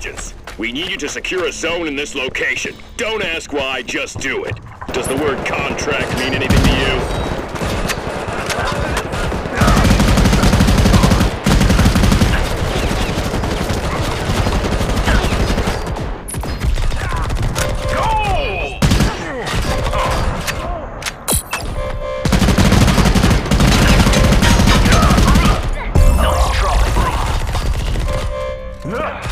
agents. We need you to secure a zone in this location. Don't ask why, just do it. Does the word contract mean anything to you? Ugh!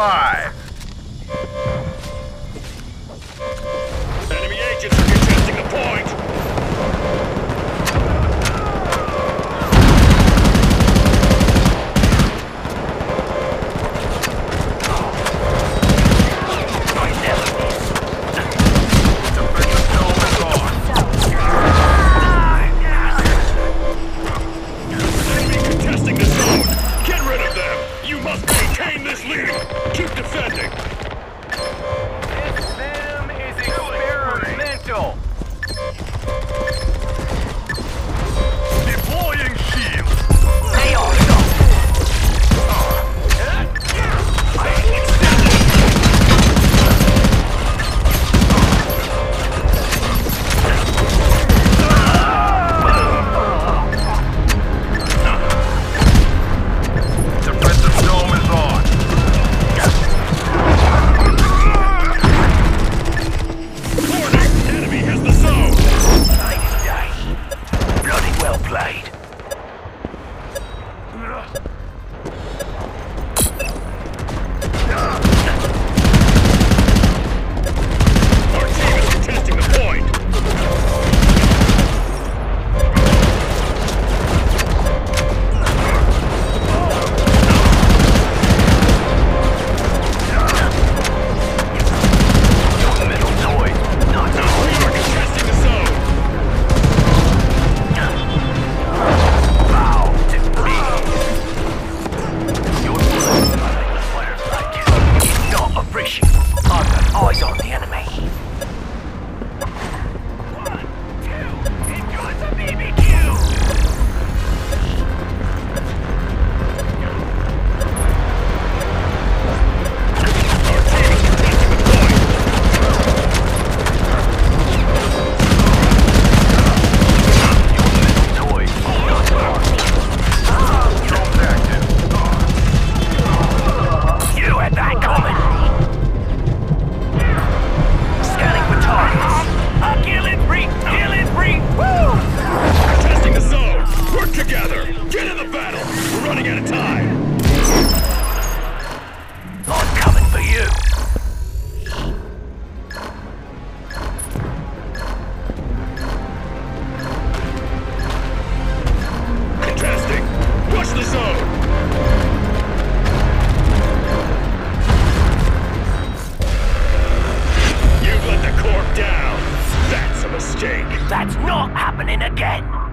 five. That's not happening again!